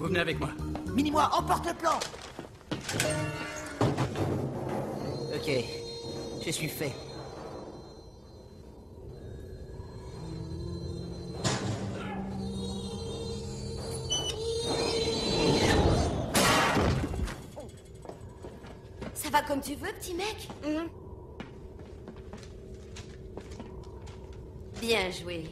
Vous venez avec moi. Mini-moi, emporte le plan Ok, je suis fait. Ça va comme tu veux, petit mec mm. Bien joué.